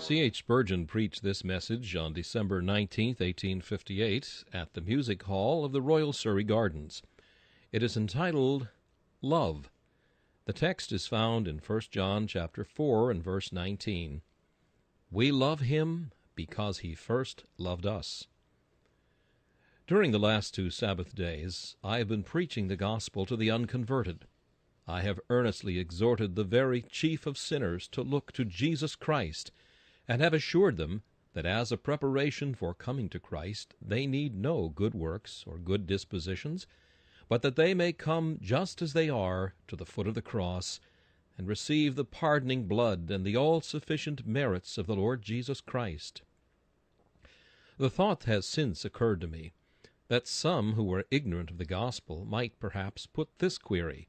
C. H. Spurgeon preached this message on December 19, 1858, at the Music Hall of the Royal Surrey Gardens. It is entitled Love. The text is found in 1 John chapter 4 and verse 19. We love him because he first loved us. During the last two Sabbath days I have been preaching the gospel to the unconverted. I have earnestly exhorted the very chief of sinners to look to Jesus Christ and have assured them that as a preparation for coming to Christ they need no good works or good dispositions, but that they may come just as they are to the foot of the cross, and receive the pardoning blood and the all-sufficient merits of the Lord Jesus Christ. The thought has since occurred to me that some who were ignorant of the gospel might perhaps put this query,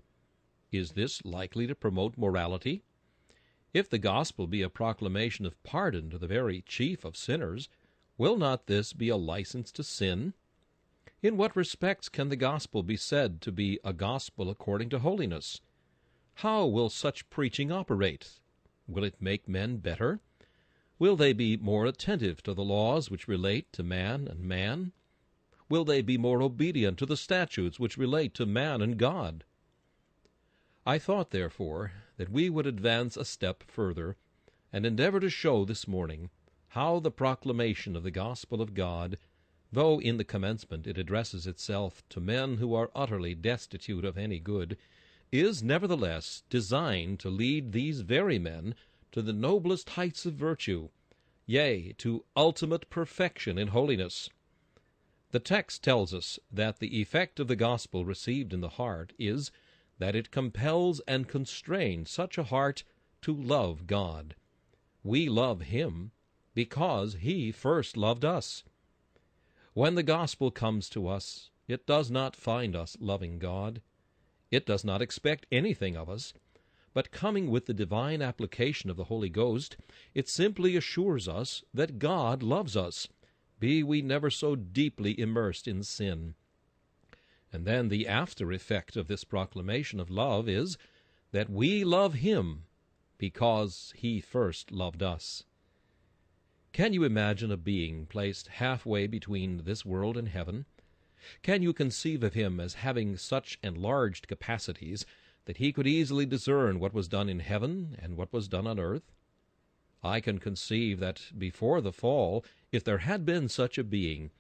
Is this likely to promote morality? If the gospel be a proclamation of pardon to the very chief of sinners, will not this be a license to sin? In what respects can the gospel be said to be a gospel according to holiness? How will such preaching operate? Will it make men better? Will they be more attentive to the laws which relate to man and man? Will they be more obedient to the statutes which relate to man and God? I thought, therefore, that we would advance a step further, and endeavor to show this morning how the proclamation of the gospel of God, though in the commencement it addresses itself to men who are utterly destitute of any good, is nevertheless designed to lead these very men to the noblest heights of virtue, yea, to ultimate perfection in holiness. The text tells us that the effect of the gospel received in the heart is that it compels and constrains such a heart to love God. We love Him because He first loved us. When the gospel comes to us, it does not find us loving God. It does not expect anything of us, but coming with the divine application of the Holy Ghost, it simply assures us that God loves us, be we never so deeply immersed in sin. And then the after effect of this proclamation of love is that we love Him because He first loved us. Can you imagine a being placed halfway between this world and heaven? Can you conceive of him as having such enlarged capacities that he could easily discern what was done in heaven and what was done on earth? I can conceive that before the fall, if there had been such a being,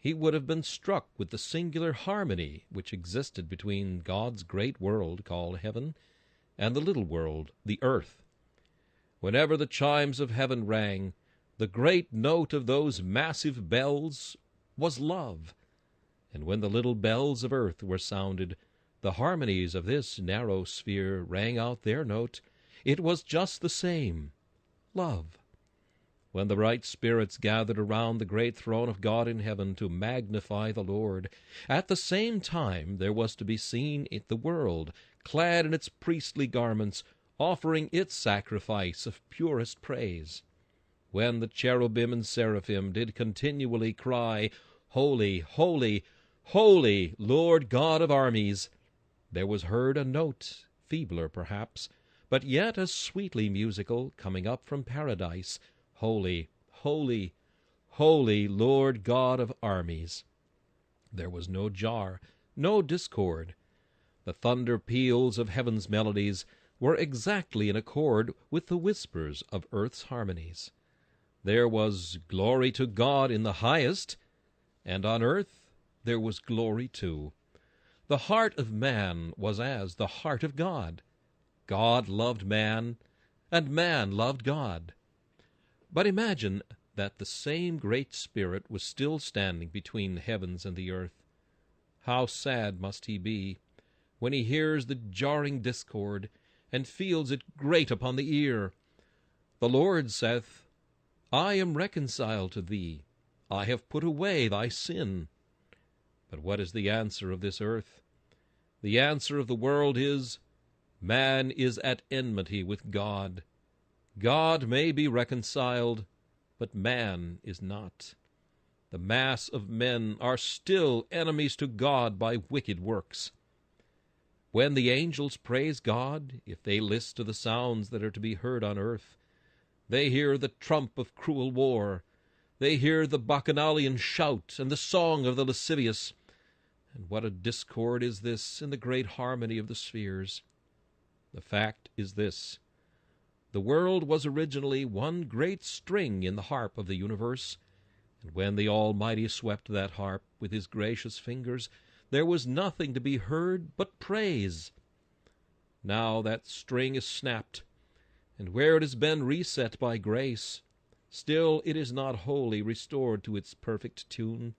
he would have been struck with the singular harmony which existed between God's great world called heaven and the little world, the earth. Whenever the chimes of heaven rang, the great note of those massive bells was love, and when the little bells of earth were sounded, the harmonies of this narrow sphere rang out their note. It was just the same love when the right spirits gathered around the great throne of God in heaven to magnify the Lord. At the same time there was to be seen the world, clad in its priestly garments, offering its sacrifice of purest praise. When the cherubim and seraphim did continually cry, Holy, holy, holy, Lord God of armies, there was heard a note, feebler perhaps, but yet as sweetly musical, coming up from paradise, Holy, holy, holy Lord God of armies. There was no jar, no discord. The thunder peals of heaven's melodies were exactly in accord with the whispers of earth's harmonies. There was glory to God in the highest, and on earth there was glory too. The heart of man was as the heart of God. God loved man, and man loved God. But imagine that the same great Spirit was still standing between the heavens and the earth. How sad must he be when he hears the jarring discord, and feels it grate upon the ear. The Lord saith, I am reconciled to thee, I have put away thy sin. But what is the answer of this earth? The answer of the world is, Man is at enmity with God. God may be reconciled, but man is not. The mass of men are still enemies to God by wicked works. When the angels praise God, if they list to the sounds that are to be heard on earth, They hear the trump of cruel war. They hear the bacchanalian shout and the song of the lascivious. And what a discord is this in the great harmony of the spheres! The fact is this: the world was originally one great string in the harp of the universe, and when the Almighty swept that harp with his gracious fingers, there was nothing to be heard but praise. Now that string is snapped, and where it has been reset by grace, still it is not wholly restored to its perfect tune,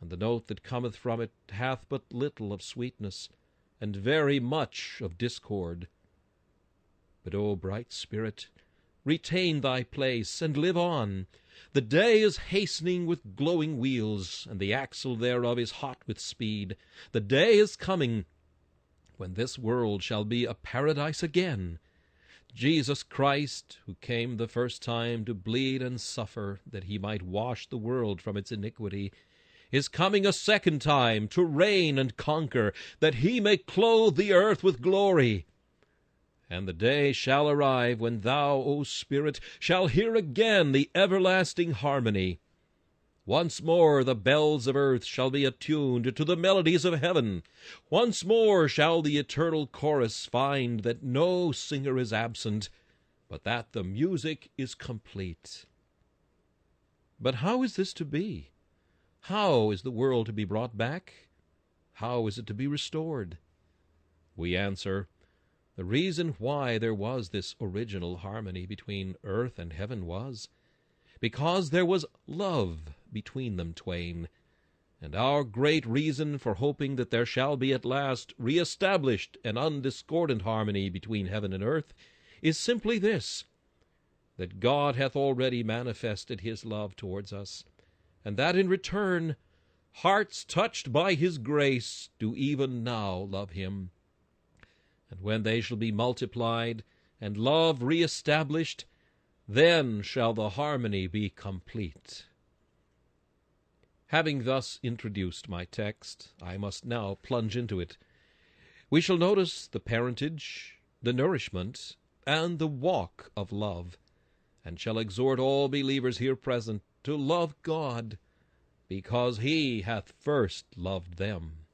and the note that cometh from it hath but little of sweetness, and very much of discord. But, O bright spirit, retain thy place, and live on. The day is hastening with glowing wheels, and the axle thereof is hot with speed. The day is coming when this world shall be a paradise again. Jesus Christ, who came the first time to bleed and suffer that he might wash the world from its iniquity, is coming a second time to reign and conquer, that he may clothe the earth with glory. And the day shall arrive when thou, O Spirit, shall hear again the everlasting harmony. Once more the bells of earth shall be attuned to the melodies of heaven. Once more shall the eternal chorus find that no singer is absent, but that the music is complete. But how is this to be? How is the world to be brought back? How is it to be restored? We answer, the reason why there was this original harmony between earth and heaven was, because there was love between them twain, and our great reason for hoping that there shall be at last re-established an undiscordant harmony between heaven and earth is simply this, that God hath already manifested his love towards us, and that in return hearts touched by his grace do even now love him. And when they shall be multiplied, and love re-established, then shall the harmony be complete. Having thus introduced my text, I must now plunge into it. We shall notice the parentage, the nourishment, and the walk of love, and shall exhort all believers here present to love God, because he hath first loved them.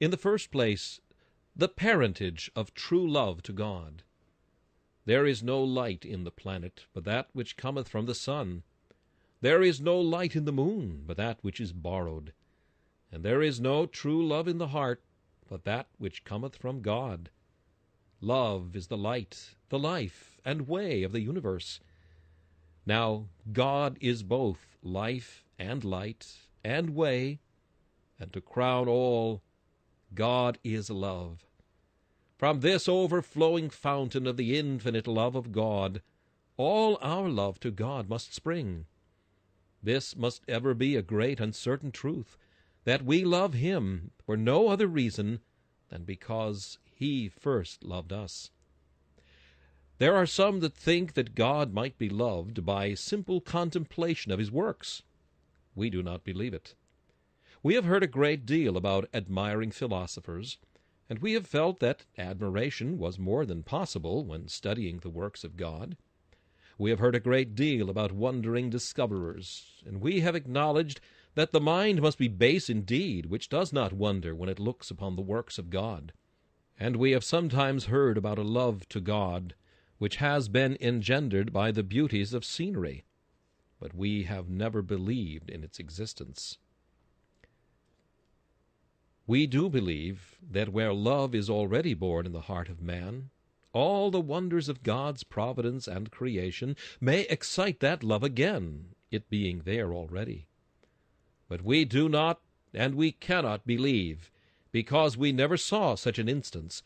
In the first place, the parentage of true love to God. There is no light in the planet but that which cometh from the sun. There is no light in the moon but that which is borrowed. And there is no true love in the heart but that which cometh from God. Love is the light, the life, and way of the universe. Now God is both life and light and way, and to crown all, God is love. From this overflowing fountain of the infinite love of God, all our love to God must spring. This must ever be a great and certain truth, that we love Him for no other reason than because He first loved us. There are some that think that God might be loved by simple contemplation of His works. We do not believe it. We have heard a great deal about admiring philosophers, and we have felt that admiration was more than possible when studying the works of God. We have heard a great deal about wondering discoverers, and we have acknowledged that the mind must be base indeed which does not wonder when it looks upon the works of God. And we have sometimes heard about a love to God which has been engendered by the beauties of scenery, but we have never believed in its existence. We do believe that where love is already born in the heart of man, all the wonders of God's providence and creation may excite that love again, it being there already. But we do not and we cannot believe, because we never saw such an instance,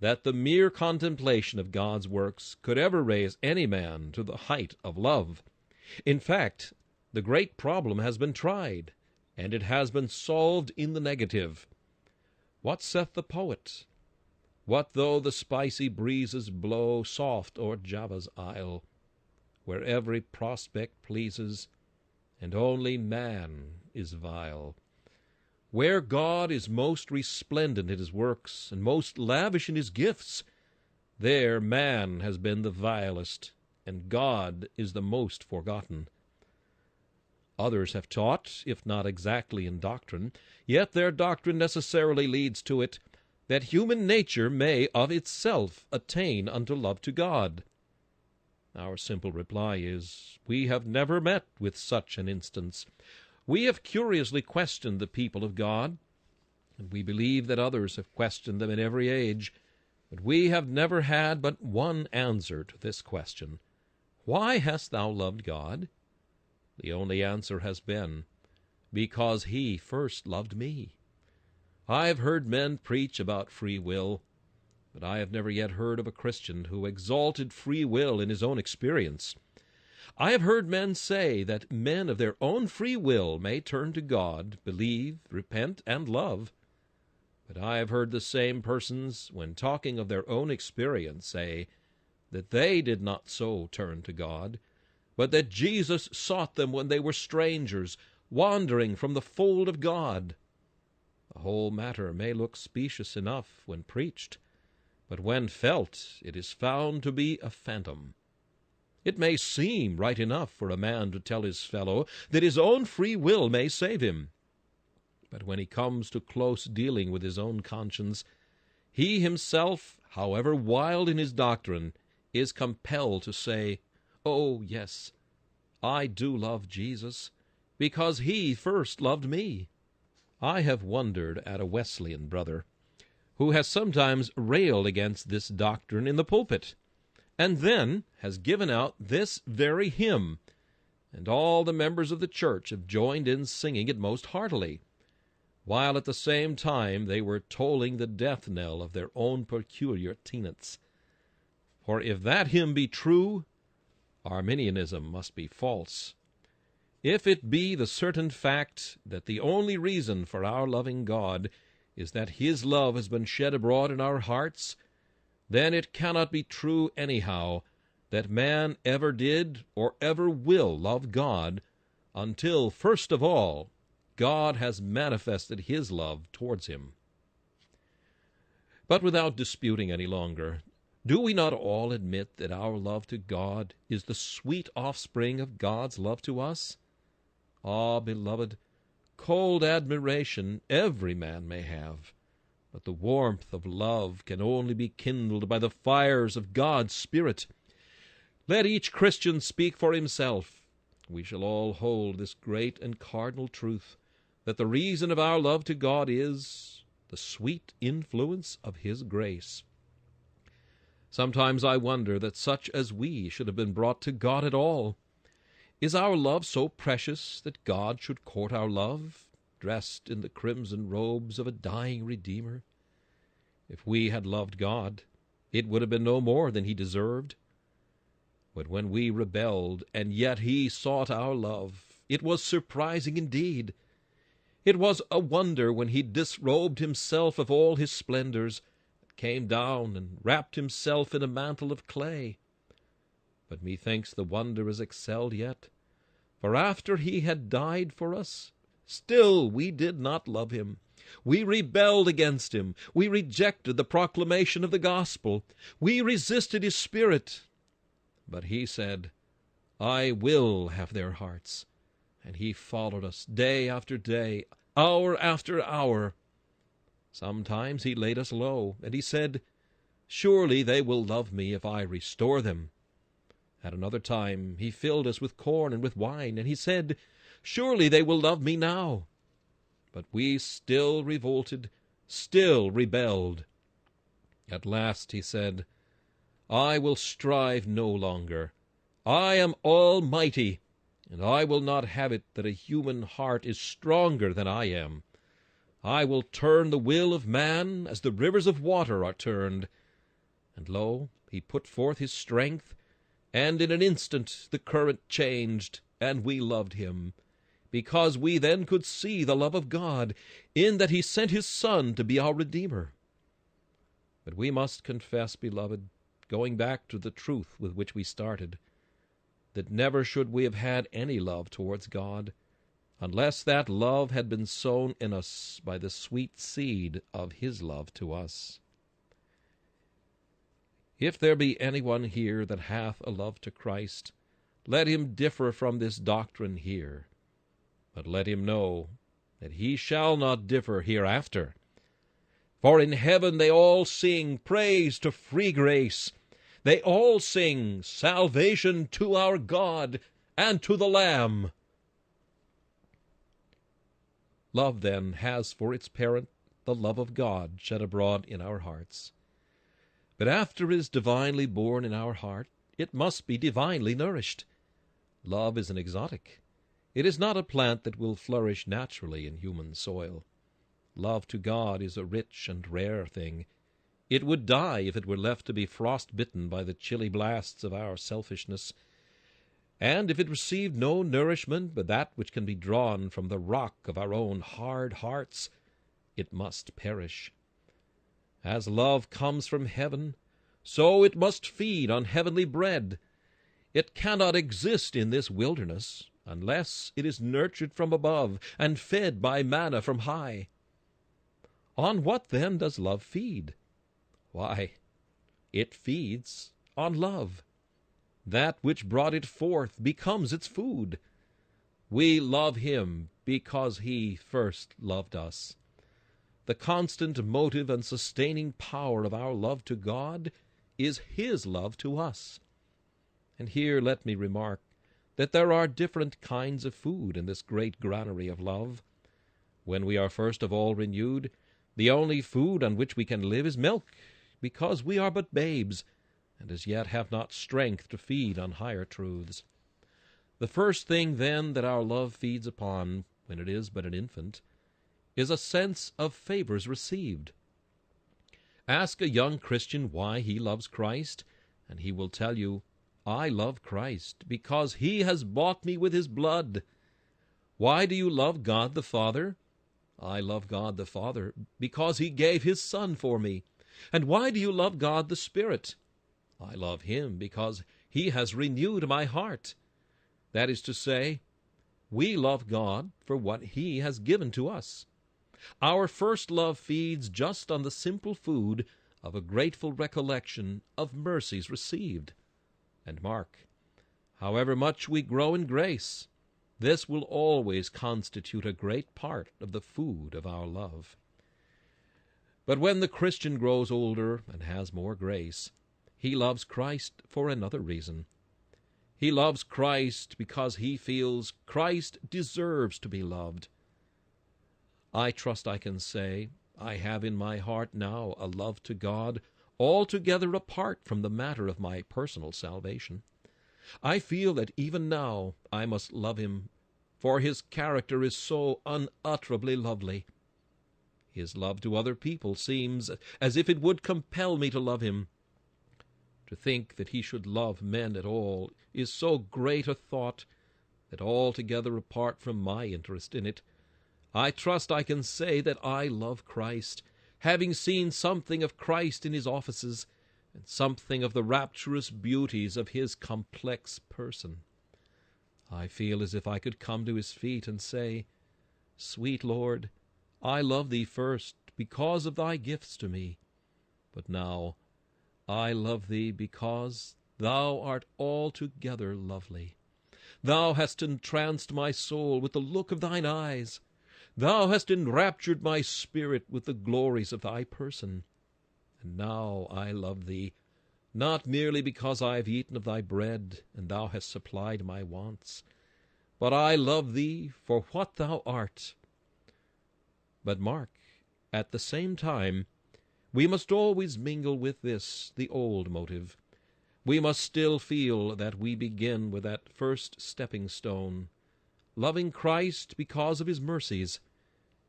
that the mere contemplation of God's works could ever raise any man to the height of love. In fact, the great problem has been tried, and it has been solved in the negative. What saith the poet? What though the spicy breezes blow soft o'er Java's isle, where every prospect pleases, and only man is vile? Where God is most resplendent in his works, and most lavish in his gifts, there man has been the vilest, and God is the most forgotten. Others have taught, if not exactly in doctrine, yet their doctrine necessarily leads to it, that human nature may of itself attain unto love to God. Our simple reply is, we have never met with such an instance. We have curiously questioned the people of God, and we believe that others have questioned them in every age, but we have never had but one answer to this question Why hast thou loved God? The only answer has been, Because he first loved me. I have heard men preach about free will, but I have never yet heard of a Christian who exalted free will in his own experience. I have heard men say that men of their own free will may turn to God, believe, repent, and love. But I have heard the same persons, when talking of their own experience, say that they did not so turn to God, but that Jesus sought them when they were strangers, wandering from the fold of God. The whole matter may look specious enough when preached, but when felt it is found to be a phantom. It may seem right enough for a man to tell his fellow that his own free will may save him, but when he comes to close dealing with his own conscience, he himself, however wild in his doctrine, is compelled to say, Oh, yes, I do love Jesus, because he first loved me. I have wondered at a Wesleyan brother, who has sometimes railed against this doctrine in the pulpit, and then has given out this very hymn, and all the members of the church have joined in singing it most heartily while at the same time they were tolling the death knell of their own peculiar tenets. For if that hymn be true, Arminianism must be false. If it be the certain fact that the only reason for our loving God is that His love has been shed abroad in our hearts, then it cannot be true anyhow that man ever did or ever will love God until, first of all, God has manifested his love towards him. But without disputing any longer, do we not all admit that our love to God is the sweet offspring of God's love to us? Ah, beloved, cold admiration every man may have, but the warmth of love can only be kindled by the fires of God's Spirit. Let each Christian speak for himself. We shall all hold this great and cardinal truth that the reason of our love to God is the sweet influence of His grace. Sometimes I wonder that such as we should have been brought to God at all. Is our love so precious that God should court our love, dressed in the crimson robes of a dying Redeemer? If we had loved God, it would have been no more than He deserved. But when we rebelled, and yet He sought our love, it was surprising indeed it was a wonder when he disrobed himself of all his splendors, came down and wrapped himself in a mantle of clay. But methinks the wonder is excelled yet, for after he had died for us, still we did not love him. We rebelled against him. We rejected the proclamation of the gospel. We resisted his spirit. But he said, I will have their hearts and he followed us day after day, hour after hour. Sometimes he laid us low, and he said, Surely they will love me if I restore them. At another time he filled us with corn and with wine, and he said, Surely they will love me now. But we still revolted, still rebelled. At last he said, I will strive no longer. I am almighty and I will not have it that a human heart is stronger than I am. I will turn the will of man as the rivers of water are turned. And lo, he put forth his strength, and in an instant the current changed, and we loved him, because we then could see the love of God, in that he sent his Son to be our Redeemer. But we must confess, beloved, going back to the truth with which we started, that never should we have had any love towards God, unless that love had been sown in us by the sweet seed of His love to us. If there be anyone here that hath a love to Christ, let him differ from this doctrine here. But let him know that he shall not differ hereafter. For in heaven they all sing praise to free grace. They all sing salvation to our God and to the Lamb. Love, then, has for its parent the love of God shed abroad in our hearts. But after it is divinely born in our heart, it must be divinely nourished. Love is an exotic. It is not a plant that will flourish naturally in human soil. Love to God is a rich and rare thing. It would die if it were left to be frost-bitten by the chilly blasts of our selfishness. And if it received no nourishment but that which can be drawn from the rock of our own hard hearts, it must perish. As love comes from heaven, so it must feed on heavenly bread. It cannot exist in this wilderness unless it is nurtured from above and fed by manna from high. On what then does love feed? Why, it feeds on love. That which brought it forth becomes its food. We love him because he first loved us. The constant motive and sustaining power of our love to God is his love to us. And here let me remark that there are different kinds of food in this great granary of love. When we are first of all renewed, the only food on which we can live is milk, because we are but babes, and as yet have not strength to feed on higher truths. The first thing, then, that our love feeds upon, when it is but an infant, is a sense of favors received. Ask a young Christian why he loves Christ, and he will tell you, I love Christ because he has bought me with his blood. Why do you love God the Father? I love God the Father because he gave his Son for me. And why do you love God the Spirit? I love him because he has renewed my heart. That is to say, we love God for what he has given to us. Our first love feeds just on the simple food of a grateful recollection of mercies received. And mark, however much we grow in grace, this will always constitute a great part of the food of our love. But when the Christian grows older and has more grace, he loves Christ for another reason. He loves Christ because he feels Christ deserves to be loved. I trust I can say I have in my heart now a love to God altogether apart from the matter of my personal salvation. I feel that even now I must love him, for his character is so unutterably lovely. His love to other people seems as if it would compel me to love him. To think that he should love men at all is so great a thought that altogether apart from my interest in it, I trust I can say that I love Christ, having seen something of Christ in his offices, and something of the rapturous beauties of his complex person. I feel as if I could come to his feet and say, Sweet Lord, I love thee first because of thy gifts to me, but now I love thee because thou art altogether lovely. Thou hast entranced my soul with the look of thine eyes. Thou hast enraptured my spirit with the glories of thy person. And now I love thee, not merely because I have eaten of thy bread, and thou hast supplied my wants, but I love thee for what thou art. But mark, at the same time, we must always mingle with this the old motive. We must still feel that we begin with that first stepping stone, loving Christ because of his mercies,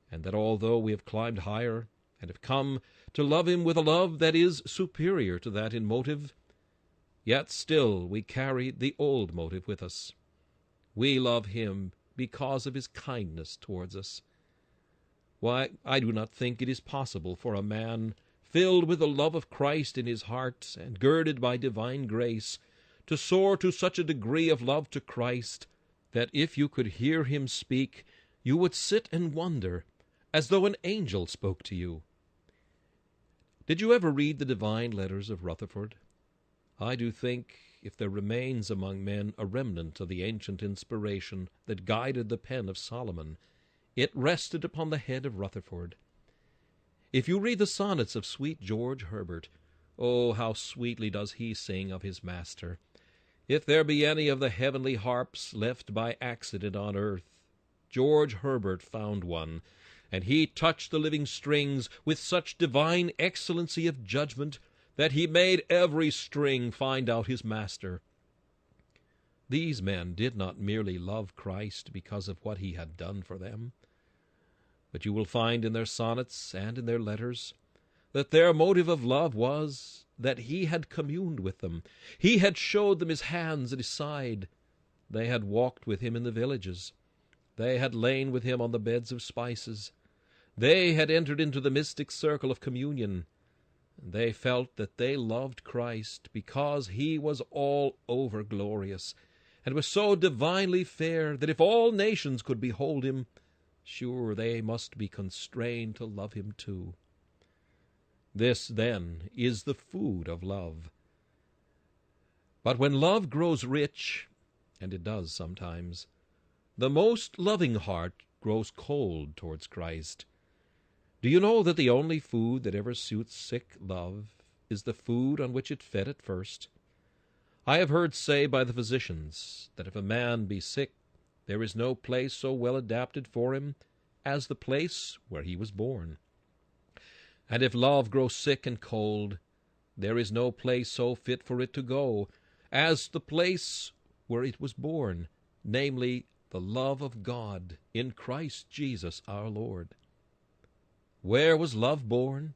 and that although we have climbed higher and have come to love him with a love that is superior to that in motive, yet still we carry the old motive with us. We love him because of his kindness towards us. Why, I do not think it is possible for a man filled with the love of Christ in his heart and girded by divine grace to soar to such a degree of love to Christ that if you could hear him speak, you would sit and wonder as though an angel spoke to you. Did you ever read the divine letters of Rutherford? I do think if there remains among men a remnant of the ancient inspiration that guided the pen of Solomon, it rested upon the head of Rutherford. If you read the sonnets of sweet George Herbert, oh, how sweetly does he sing of his master! If there be any of the heavenly harps left by accident on earth, George Herbert found one, and he touched the living strings with such divine excellency of judgment that he made every string find out his master. These men did not merely love Christ because of what he had done for them, but you will find in their sonnets and in their letters that their motive of love was that he had communed with them. He had showed them his hands and his side. They had walked with him in the villages. They had lain with him on the beds of spices. They had entered into the mystic circle of communion. They felt that they loved Christ because he was all over glorious, and was so divinely fair that if all nations could behold him, sure they must be constrained to love him too. This, then, is the food of love. But when love grows rich, and it does sometimes, the most loving heart grows cold towards Christ. Do you know that the only food that ever suits sick love is the food on which it fed at first? I have heard say by the physicians that if a man be sick, there is no place so well adapted for him as the place where he was born. And if love grow sick and cold, there is no place so fit for it to go as the place where it was born, namely, the love of God in Christ Jesus our Lord. Where was love born?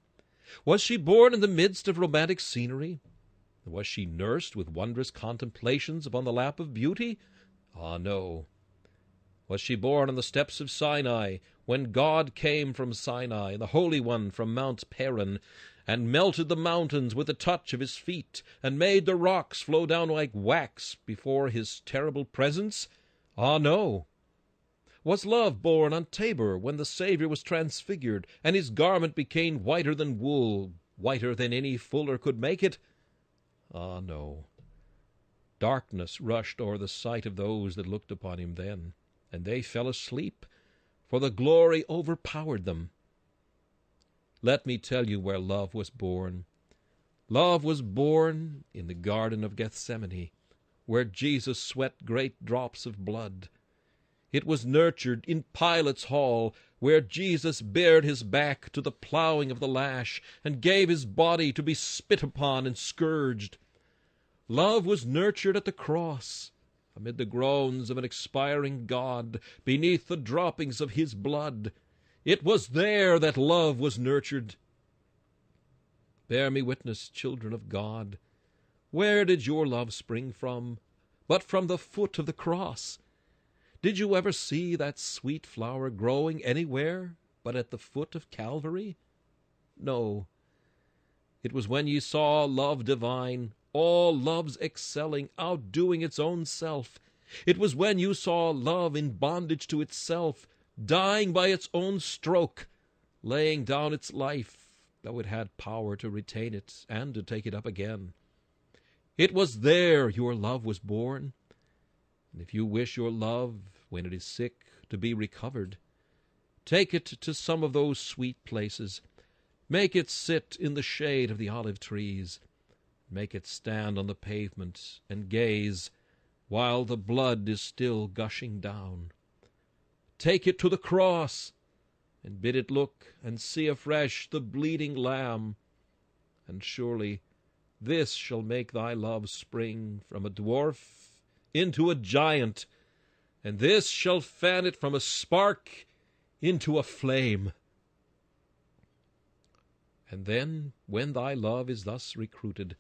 Was she born in the midst of romantic scenery? Was she nursed with wondrous contemplations upon the lap of beauty? Ah, no. Was she born on the steps of Sinai, when God came from Sinai, the Holy One from Mount Paran, and melted the mountains with the touch of his feet, and made the rocks flow down like wax before his terrible presence? Ah, no. Was love born on Tabor when the Saviour was transfigured, and his garment became whiter than wool, whiter than any fuller could make it? Ah, no. Darkness rushed o'er the sight of those that looked upon him then, and they fell asleep, for the glory overpowered them. Let me tell you where love was born. Love was born in the Garden of Gethsemane, where Jesus sweat great drops of blood. It was nurtured in Pilate's hall, where Jesus bared his back to the ploughing of the lash, and gave his body to be spit upon and scourged. Love was nurtured at the cross, amid the groans of an expiring God, beneath the droppings of his blood. It was there that love was nurtured. Bear me witness, children of God. Where did your love spring from, but from the foot of the cross? Did you ever see that sweet flower growing anywhere but at the foot of Calvary? No. It was when ye saw love divine, all love's excelling, outdoing its own self. It was when you saw love in bondage to itself, dying by its own stroke, laying down its life, though it had power to retain it and to take it up again. It was there your love was born. And if you wish your love, when it is sick, to be recovered, take it to some of those sweet places. Make it sit in the shade of the olive trees. Make it stand on the pavement and gaze while the blood is still gushing down. Take it to the cross and bid it look and see afresh the bleeding Lamb. And surely this shall make thy love spring from a dwarf into a giant, and this shall fan it from a spark into a flame. And then, when thy love is thus recruited,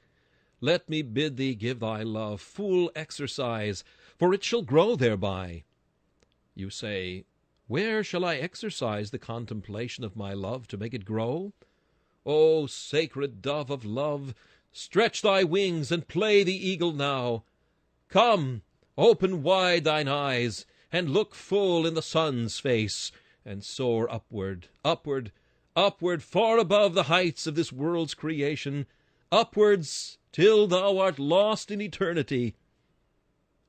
let me bid thee give thy love full exercise, for it shall grow thereby. You say, Where shall I exercise the contemplation of my love to make it grow? O sacred dove of love, stretch thy wings and play the eagle now. Come, open wide thine eyes, and look full in the sun's face, and soar upward, upward, upward, far above the heights of this world's creation, upwards till thou art lost in eternity.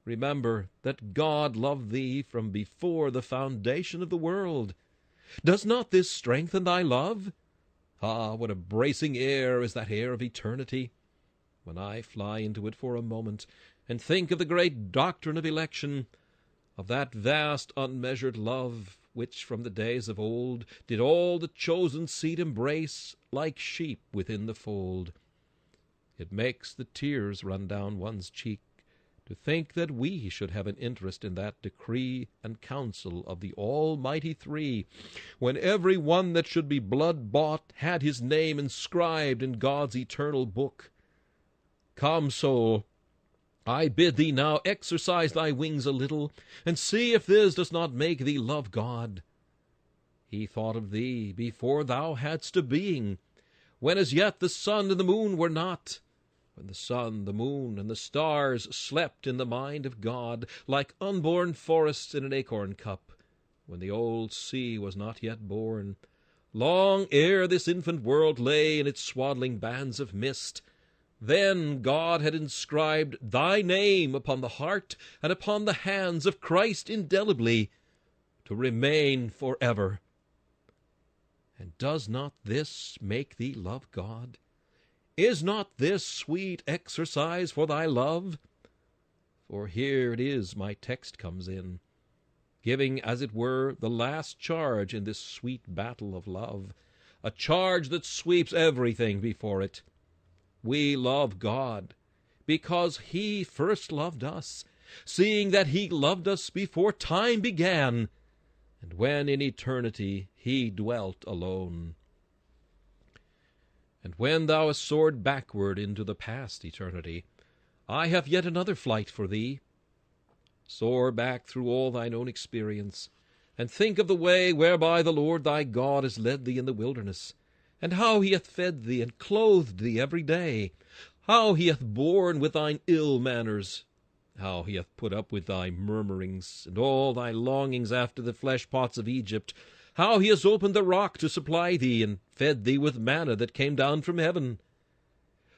Remember that God loved thee from before the foundation of the world. Does not this strengthen thy love? Ah, what a bracing air is that air of eternity! When I fly into it for a moment, and think of the great doctrine of election, of that vast unmeasured love which from the days of old did all the chosen seed embrace like sheep within the fold, it makes the tears run down one's cheek to think that we should have an interest in that decree and counsel of the Almighty Three, when every one that should be blood bought had his name inscribed in God's eternal book. Come, soul, I bid thee now exercise thy wings a little, and see if this does not make thee love God. He thought of thee before thou hadst a being, when as yet the sun and the moon were not when the sun, the moon, and the stars slept in the mind of God, like unborn forests in an acorn cup, when the old sea was not yet born, long ere this infant world lay in its swaddling bands of mist, then God had inscribed thy name upon the heart and upon the hands of Christ indelibly, to remain forever. And does not this make thee love God? Is not this sweet exercise for thy love? For here it is my text comes in, giving, as it were, the last charge in this sweet battle of love, a charge that sweeps everything before it. We love God because He first loved us, seeing that He loved us before time began, and when in eternity He dwelt alone. And when thou hast soared backward into the past eternity, I have yet another flight for thee. Soar back through all thine own experience, and think of the way whereby the Lord thy God has led thee in the wilderness, and how he hath fed thee and clothed thee every day, how he hath borne with thine ill manners, how he hath put up with thy murmurings, and all thy longings after the flesh pots of Egypt, how he has opened the rock to supply thee, and fed thee with manna that came down from heaven.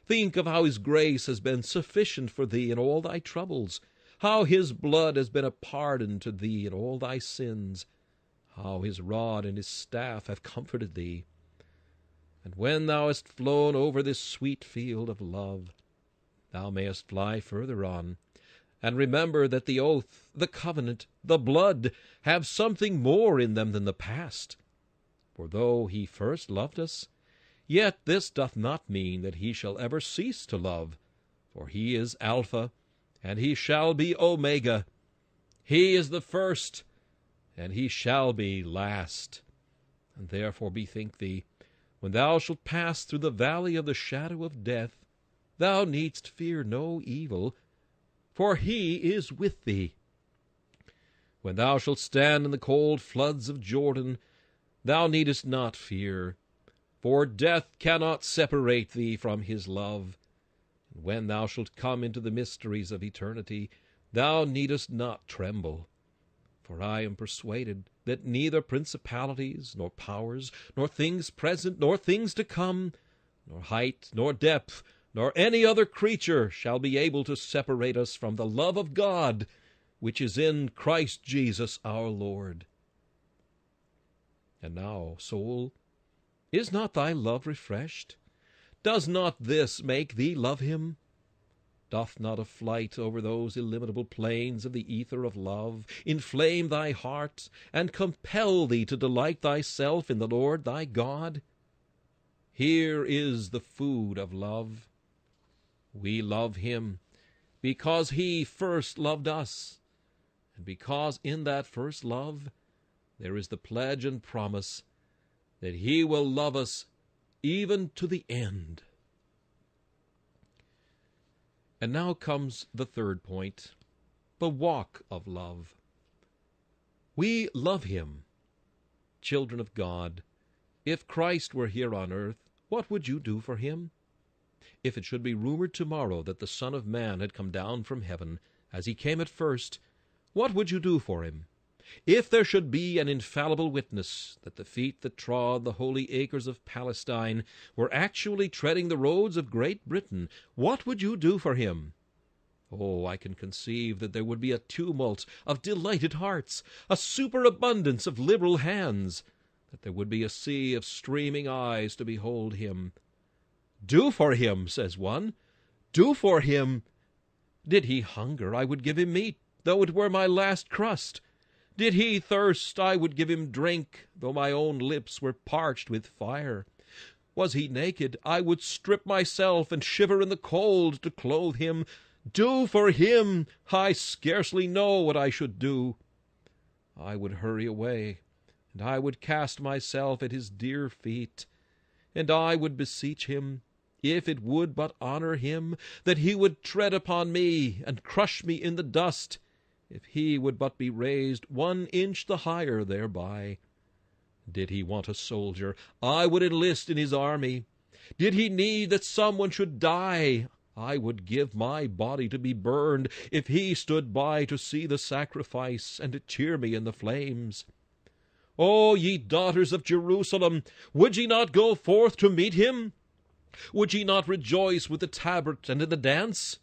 Think of how his grace has been sufficient for thee in all thy troubles, how his blood has been a pardon to thee in all thy sins, how his rod and his staff have comforted thee. And when thou hast flown over this sweet field of love, thou mayest fly further on, and remember that the oath, the covenant, the blood have something more in them than the past. For though he first loved us, yet this doth not mean that he shall ever cease to love, for he is Alpha, and he shall be Omega. He is the first, and he shall be last. And therefore bethink thee, when thou shalt pass through the valley of the shadow of death, thou needst fear no evil, for he is with thee. When thou shalt stand in the cold floods of Jordan, thou needest not fear, for death cannot separate thee from his love. And when thou shalt come into the mysteries of eternity, thou needest not tremble. For I am persuaded that neither principalities, nor powers, nor things present, nor things to come, nor height, nor depth, nor any other creature shall be able to separate us from the love of God, which is in Christ Jesus our Lord. And now, soul, is not thy love refreshed? Does not this make thee love him? Doth not a flight over those illimitable plains of the ether of love inflame thy heart, and compel thee to delight thyself in the Lord thy God? Here is the food of love. We love him because he first loved us, and because in that first love there is the pledge and promise that he will love us even to the end. And now comes the third point the walk of love. We love him. Children of God, if Christ were here on earth, what would you do for him? If it should be rumored tomorrow that the Son of Man had come down from heaven, as he came at first, what would you do for him? If there should be an infallible witness that the feet that trod the holy acres of Palestine were actually treading the roads of Great Britain, what would you do for him? Oh, I can conceive that there would be a tumult of delighted hearts, a superabundance of liberal hands, that there would be a sea of streaming eyes to behold him. Do for him, says one. Do for him. Did he hunger, I would give him meat, though it were my last crust. Did he thirst, I would give him drink, though my own lips were parched with fire. Was he naked, I would strip myself and shiver in the cold to clothe him. Do for him, I scarcely know what I should do. I would hurry away, and I would cast myself at his dear feet, and I would beseech him, if it would but honor him, that he would tread upon me and crush me in the dust, if he would but be raised one inch the higher thereby. Did he want a soldier, I would enlist in his army. Did he need that someone should die, I would give my body to be burned, if he stood by to see the sacrifice and to cheer me in the flames. O ye daughters of Jerusalem, would ye not go forth to meet him? Would ye not rejoice with the tabret and in the dance?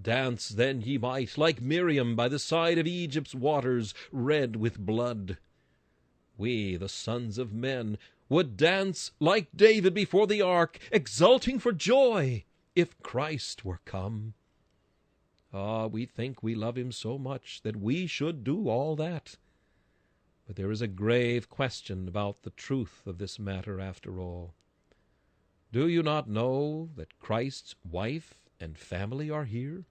Dance then ye might, like Miriam by the side of Egypt's waters, red with blood. We, the sons of men, would dance like David before the ark, exulting for joy, if Christ were come. Ah, we think we love him so much that we should do all that. But there is a grave question about the truth of this matter after all. Do you not know that Christ's wife and family are here?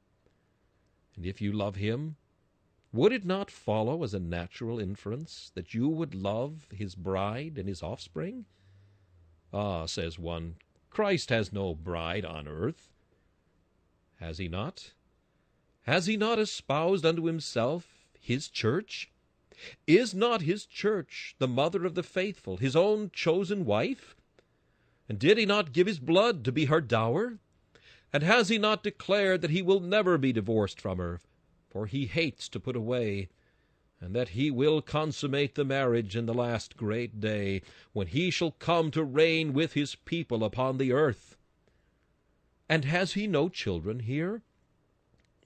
And if you love him, would it not follow as a natural inference that you would love his bride and his offspring? Ah, says one, Christ has no bride on earth. Has he not? Has he not espoused unto himself his church? Is not his church the mother of the faithful, his own chosen wife? And did he not give his blood to be her dower? And has he not declared that he will never be divorced from her, for he hates to put away, and that he will consummate the marriage in the last great day, when he shall come to reign with his people upon the earth? And has he no children here?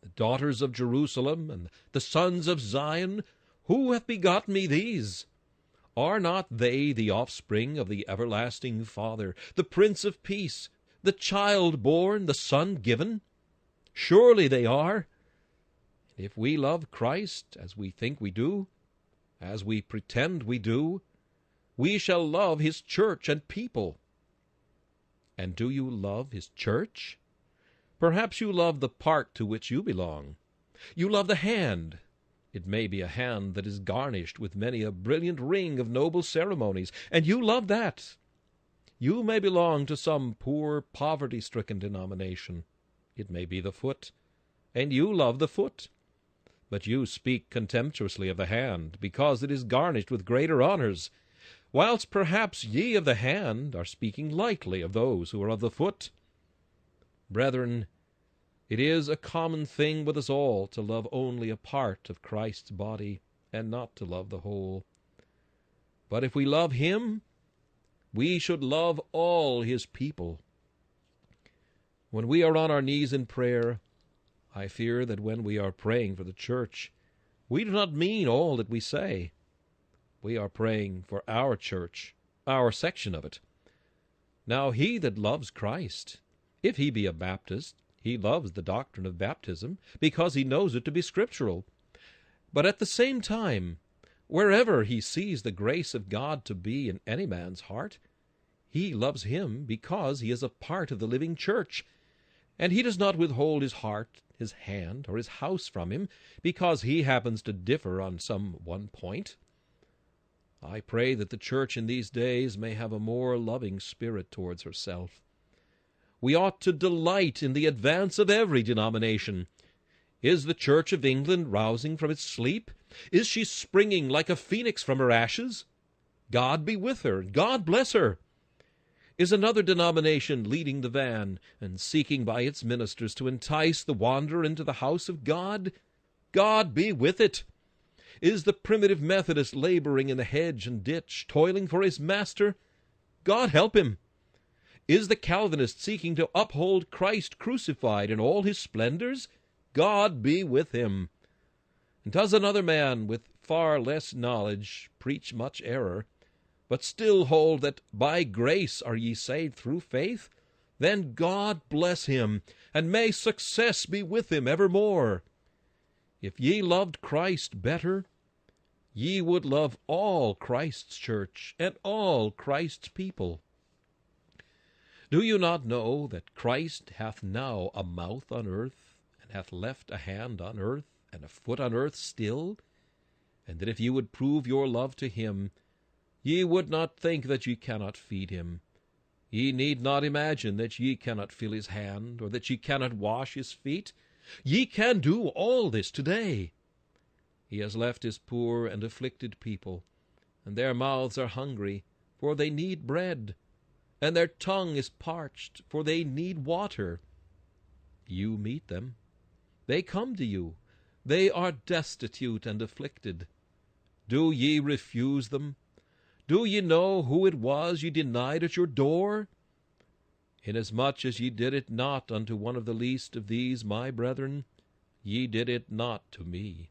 The daughters of Jerusalem and the sons of Zion, who hath begotten me these? Are not they the offspring of the everlasting Father, the Prince of Peace, the child born, the son given? Surely they are. And if we love Christ as we think we do, as we pretend we do, we shall love his church and people. And do you love his church? Perhaps you love the part to which you belong. You love the hand. It may be a hand that is garnished with many a brilliant ring of noble ceremonies, and you love that. You may belong to some poor, poverty stricken denomination. It may be the foot, and you love the foot. But you speak contemptuously of the hand, because it is garnished with greater honors, whilst perhaps ye of the hand are speaking lightly of those who are of the foot. Brethren, it is a common thing with us all to love only a part of Christ's body, and not to love the whole. But if we love him, we should love all his people. When we are on our knees in prayer, I fear that when we are praying for the church, we do not mean all that we say. We are praying for our church, our section of it. Now he that loves Christ, if he be a Baptist, he loves the doctrine of baptism, because he knows it to be scriptural. But at the same time, wherever he sees the grace of God to be in any man's heart, he loves him because he is a part of the living church, and he does not withhold his heart, his hand, or his house from him because he happens to differ on some one point. I pray that the church in these days may have a more loving spirit towards herself. We ought to delight in the advance of every denomination. Is the Church of England rousing from its sleep? Is she springing like a phoenix from her ashes? God be with her, God bless her. Is another denomination leading the van and seeking by its ministers to entice the wanderer into the house of God? God be with it. Is the primitive Methodist laboring in the hedge and ditch, toiling for his master? God help him! Is the Calvinist seeking to uphold Christ crucified in all his splendors? God be with him! And does another man with far less knowledge preach much error, but still hold that by grace are ye saved through faith? Then God bless him, and may success be with him evermore. If ye loved Christ better, ye would love all Christ's church and all Christ's people. Do you not know that Christ hath now a mouth on earth, and hath left a hand on earth, and a foot on earth still? And that if ye would prove your love to him, ye would not think that ye cannot feed him. Ye need not imagine that ye cannot feel his hand, or that ye cannot wash his feet. Ye can do all this today. He has left his poor and afflicted people, and their mouths are hungry, for they need bread, and their tongue is parched, for they need water. You meet them. They come to you. They are destitute and afflicted. Do ye refuse them? Do ye know who it was ye denied at your door? Inasmuch as ye did it not unto one of the least of these my brethren, ye did it not to me.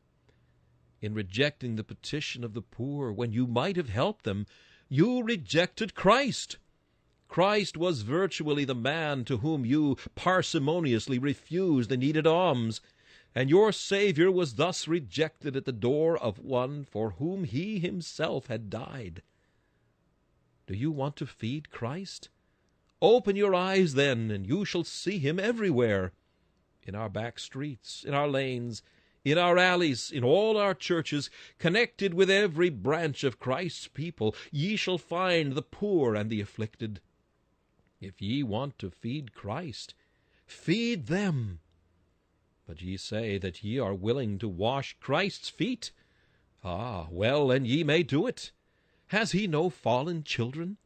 In rejecting the petition of the poor, when you might have helped them, you rejected Christ. Christ was virtually the man to whom you parsimoniously refused the needed alms, and your Savior was thus rejected at the door of one for whom he himself had died. Do you want to feed Christ? Open your eyes then, and you shall see him everywhere. In our back streets, in our lanes, in our alleys, in all our churches, connected with every branch of Christ's people, ye shall find the poor and the afflicted. If ye want to feed Christ, feed them. But ye say that ye are willing to wash Christ's feet. Ah, well, and ye may do it. Has he no fallen children?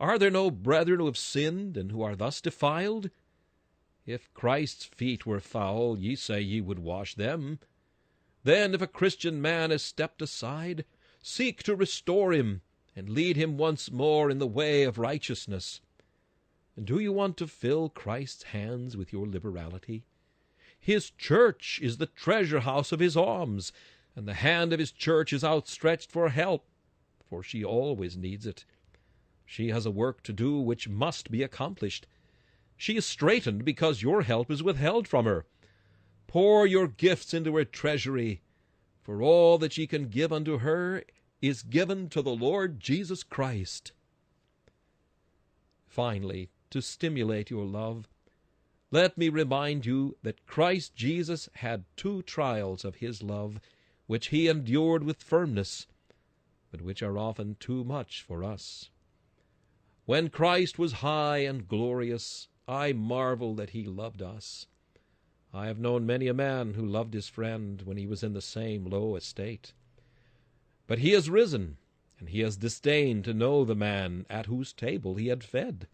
Are there no brethren who have sinned, and who are thus defiled? If Christ's feet were foul, ye say ye would wash them. Then, if a Christian man has stepped aside, seek to restore him, and lead him once more in the way of righteousness. Do you want to fill Christ's hands with your liberality? His church is the treasure house of his alms, and the hand of his church is outstretched for help, for she always needs it. She has a work to do which must be accomplished. She is straitened because your help is withheld from her. Pour your gifts into her treasury, for all that ye can give unto her is given to the Lord Jesus Christ. Finally, to stimulate your love, let me remind you that Christ Jesus had two trials of his love, which he endured with firmness, but which are often too much for us. When Christ was high and glorious, I marvel that he loved us. I have known many a man who loved his friend when he was in the same low estate. But he has risen, and he has disdained to know the man at whose table he had fed.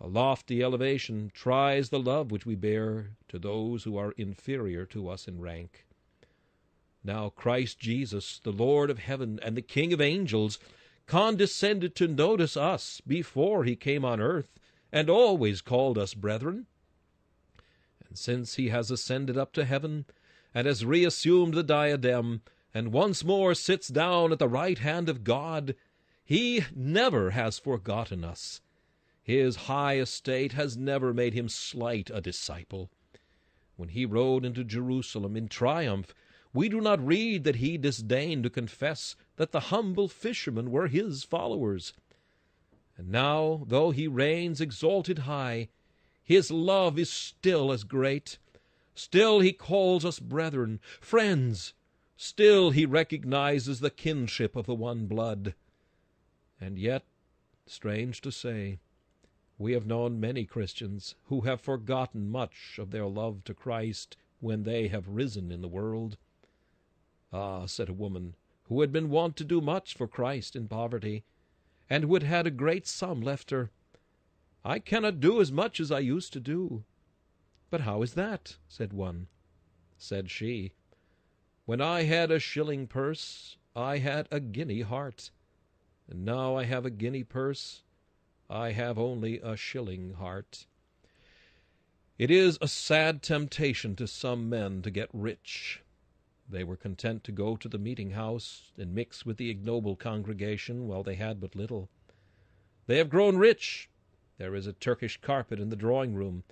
A lofty elevation tries the love which we bear to those who are inferior to us in rank. Now Christ Jesus, the Lord of heaven and the King of angels, condescended to notice us before he came on earth, and always called us brethren. And since he has ascended up to heaven, and has reassumed the diadem, and once more sits down at the right hand of God, he never has forgotten us. His high estate has never made him slight a disciple. When he rode into Jerusalem in triumph, we do not read that he disdained to confess that the humble fishermen were his followers. And now, though he reigns exalted high, his love is still as great. Still he calls us brethren, friends. Still he recognizes the kinship of the one blood. And yet, strange to say, we have known many Christians who have forgotten much of their love to Christ when they have risen in the world. Ah, said a woman, who had been wont to do much for Christ in poverty, and who had had a great sum left her, I cannot do as much as I used to do. But how is that? said one. Said she, When I had a shilling purse, I had a guinea heart, and now I have a guinea purse, I have only a shilling heart. It is a sad temptation to some men to get rich. They were content to go to the meeting house and mix with the ignoble congregation while they had but little. They have grown rich. There is a Turkish carpet in the drawing room.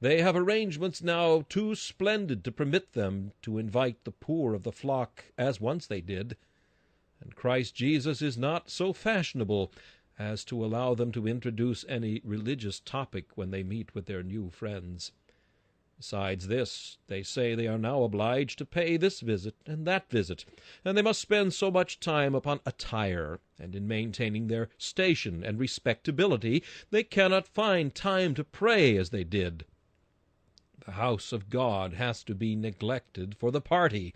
They have arrangements now too splendid to permit them to invite the poor of the flock as once they did, and Christ Jesus is not so fashionable as to allow them to introduce any religious topic when they meet with their new friends. Besides this, they say they are now obliged to pay this visit and that visit, and they must spend so much time upon attire, and in maintaining their station and respectability, they cannot find time to pray as they did. The house of God has to be neglected for the party,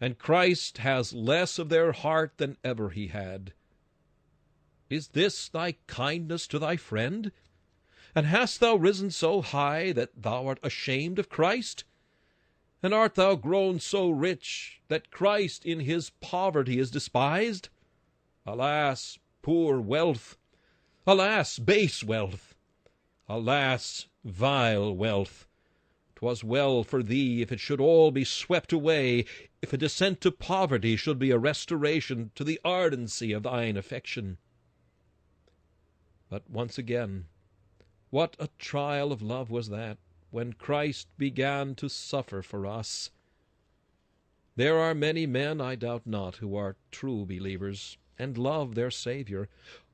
and Christ has less of their heart than ever he had. Is this thy kindness to thy friend? And hast thou risen so high that thou art ashamed of Christ? And art thou grown so rich that Christ in his poverty is despised? Alas, poor wealth! Alas, base wealth! Alas, vile wealth! 'Twas well for thee if it should all be swept away, if a descent to poverty should be a restoration to the ardency of thine affection. But once again what a trial of love was that, when Christ began to suffer for us! There are many men, I doubt not, who are true believers, and love their Saviour,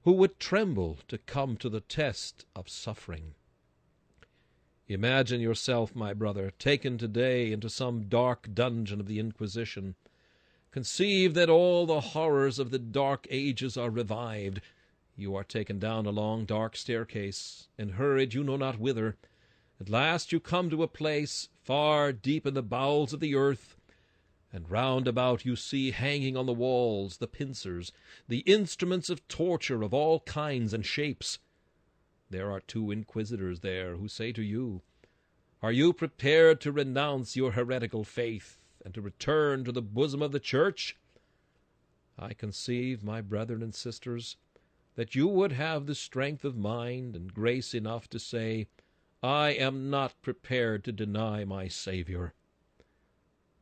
who would tremble to come to the test of suffering. Imagine yourself, my brother, taken today into some dark dungeon of the Inquisition. Conceive that all the horrors of the dark ages are revived, you are taken down a long dark staircase, and hurried you know not whither. At last you come to a place far deep in the bowels of the earth, and round about you see hanging on the walls the pincers, the instruments of torture of all kinds and shapes. There are two inquisitors there who say to you, Are you prepared to renounce your heretical faith, and to return to the bosom of the Church? I conceive, my brethren and sisters, that you would have the strength of mind and grace enough to say, I am not prepared to deny my Saviour.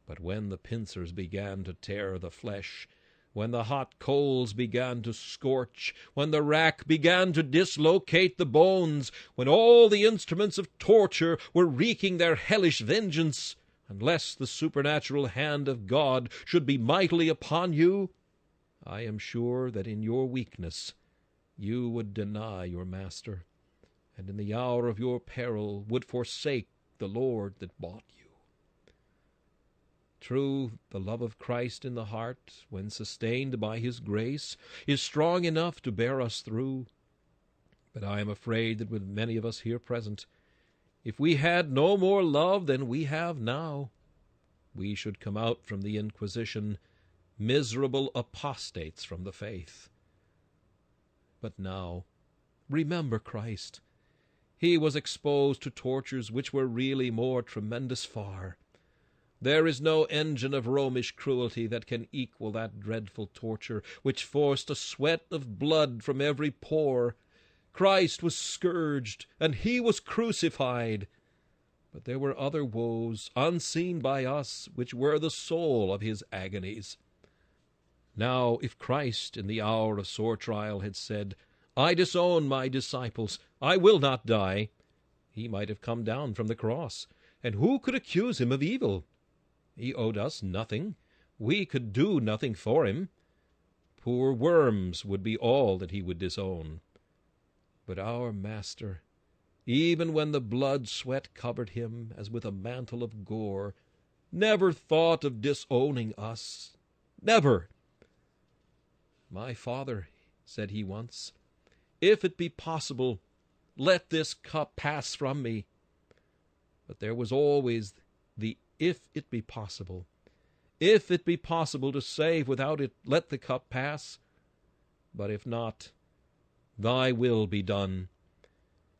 But when the pincers began to tear the flesh, when the hot coals began to scorch, when the rack began to dislocate the bones, when all the instruments of torture were wreaking their hellish vengeance, unless the supernatural hand of God should be mightily upon you, I am sure that in your weakness you would deny your master, and in the hour of your peril would forsake the Lord that bought you. True, the love of Christ in the heart, when sustained by his grace, is strong enough to bear us through. But I am afraid that with many of us here present, if we had no more love than we have now, we should come out from the Inquisition miserable apostates from the faith. But now, remember Christ. He was exposed to tortures which were really more tremendous far. There is no engine of Romish cruelty that can equal that dreadful torture, which forced a sweat of blood from every pore. Christ was scourged, and he was crucified. But there were other woes, unseen by us, which were the soul of his agonies. Now, if Christ in the hour of sore trial had said, I disown my disciples, I will not die, he might have come down from the cross, and who could accuse him of evil? He owed us nothing, we could do nothing for him. Poor worms would be all that he would disown. But our Master, even when the blood sweat covered him as with a mantle of gore, never thought of disowning us. Never! My Father, said he once, if it be possible, let this cup pass from me. But there was always the if it be possible. If it be possible to save without it, let the cup pass. But if not, thy will be done.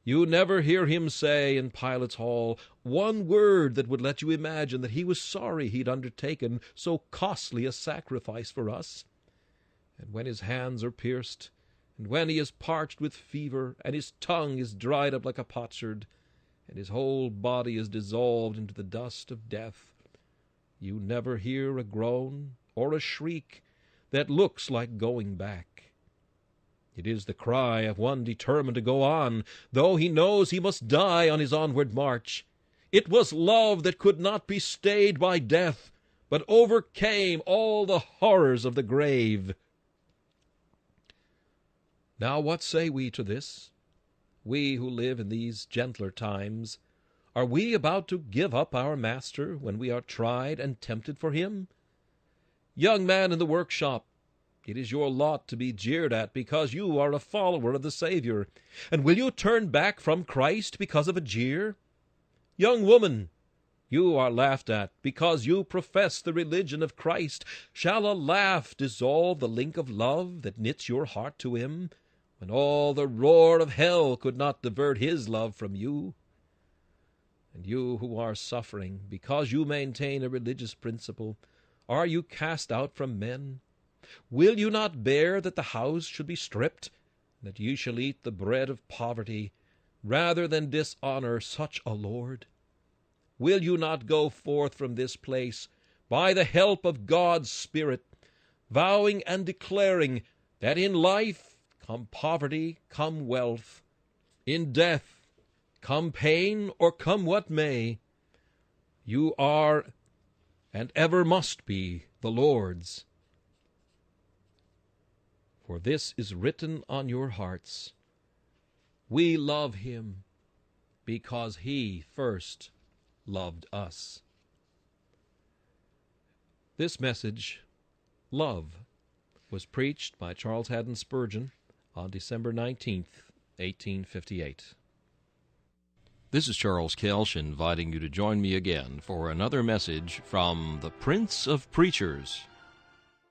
You never hear him say in Pilate's hall one word that would let you imagine that he was sorry he'd undertaken so costly a sacrifice for us. And when his hands are pierced, and when he is parched with fever, and his tongue is dried up like a potsherd, and his whole body is dissolved into the dust of death, you never hear a groan or a shriek that looks like going back. It is the cry of one determined to go on, though he knows he must die on his onward march. It was love that could not be stayed by death, but overcame all the horrors of the grave. Now, what say we to this? We who live in these gentler times, are we about to give up our Master when we are tried and tempted for him? Young man in the workshop, it is your lot to be jeered at because you are a follower of the Savior. And will you turn back from Christ because of a jeer? Young woman, you are laughed at because you profess the religion of Christ. Shall a laugh dissolve the link of love that knits your heart to Him, when all the roar of hell could not divert His love from you? And you who are suffering because you maintain a religious principle, are you cast out from men? Will you not bear that the house should be stripped, that ye shall eat the bread of poverty, rather than dishonor such a Lord? Will you not go forth from this place by the help of God's Spirit, vowing and declaring that in life come poverty, come wealth, in death come pain, or come what may, you are and ever must be the Lord's for this is written on your hearts. We love him because he first loved us. This message, Love, was preached by Charles Haddon Spurgeon on December 19, 1858. This is Charles Kelsch inviting you to join me again for another message from the Prince of Preachers